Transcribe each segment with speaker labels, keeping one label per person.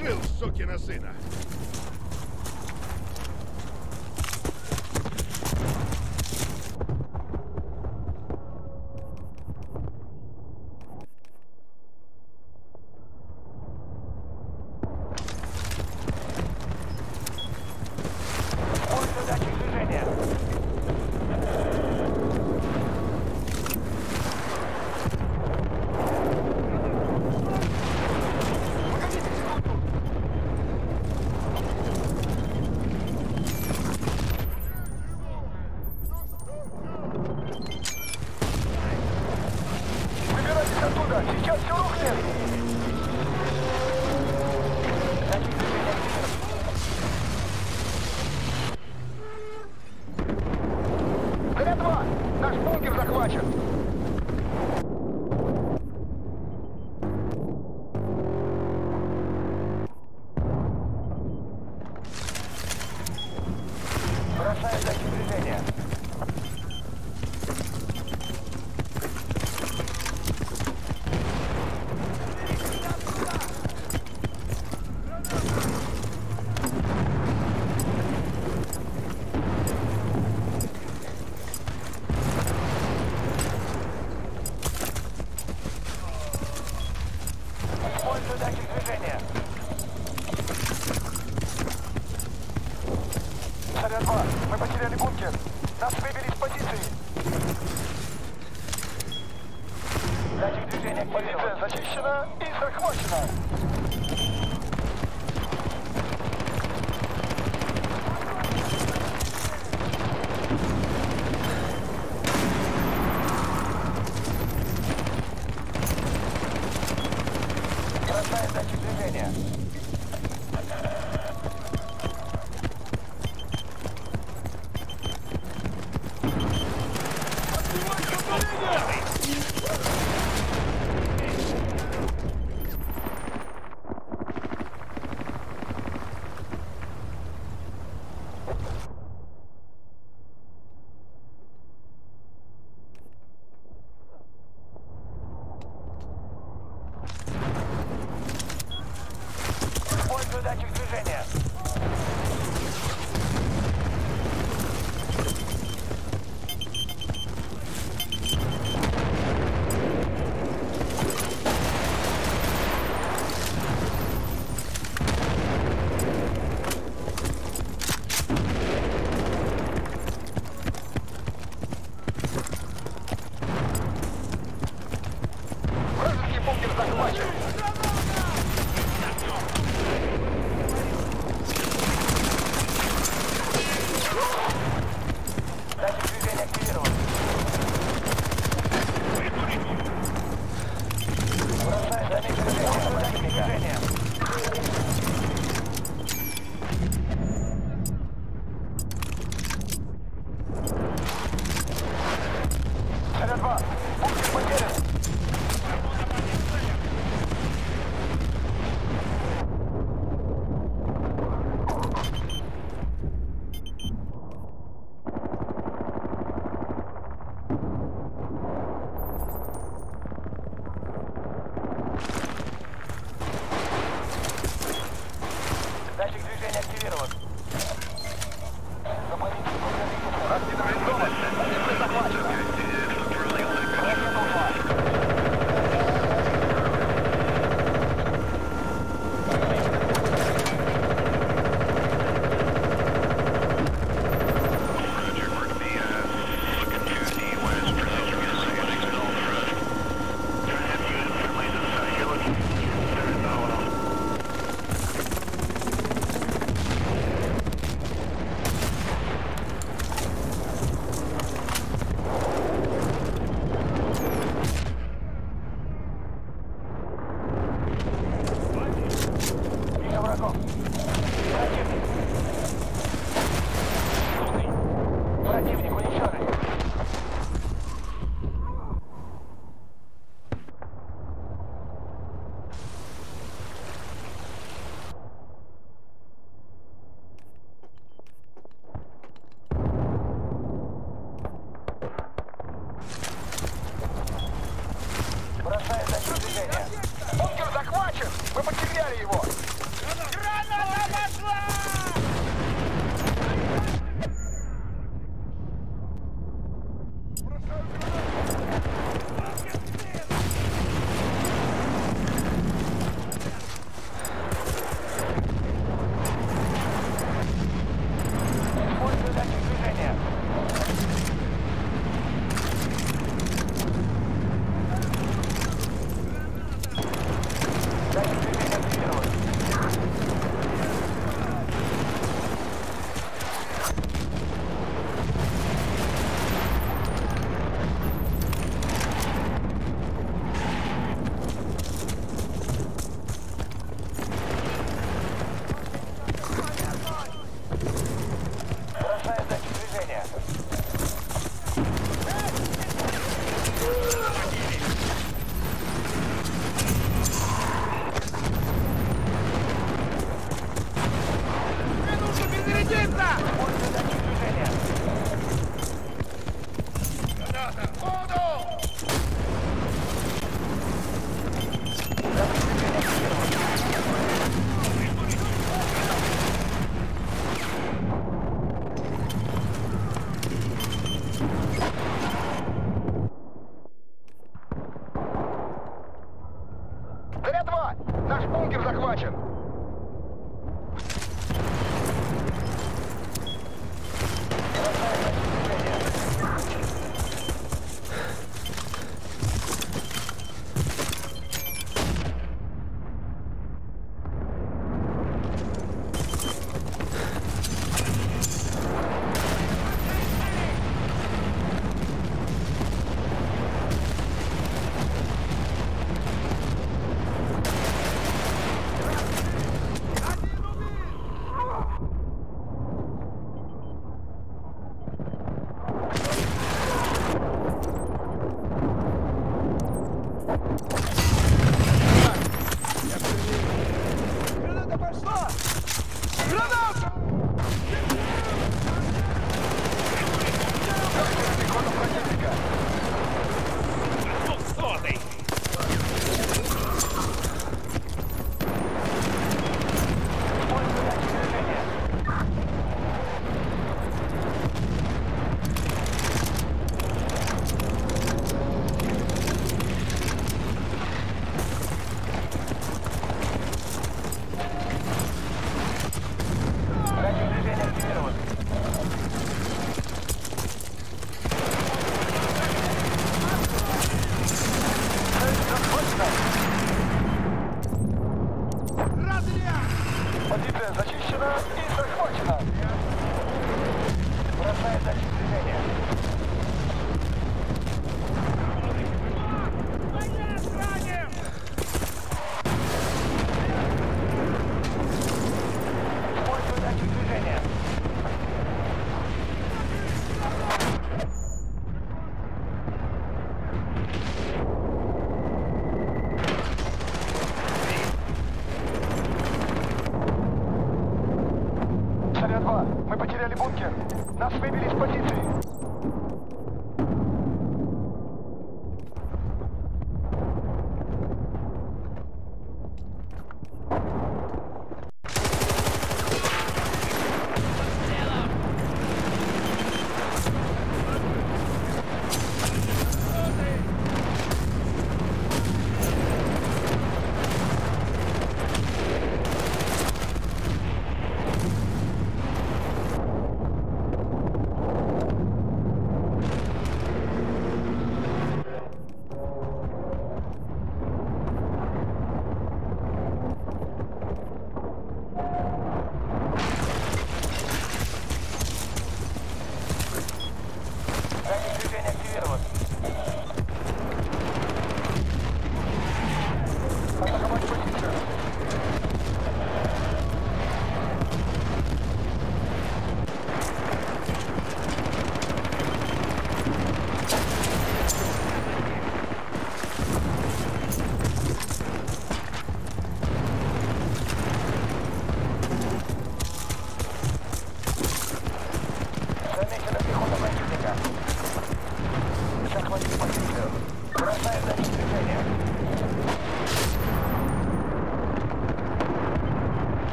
Speaker 1: Уложил, сукина сына.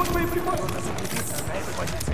Speaker 1: Encontre
Speaker 2: uma informação.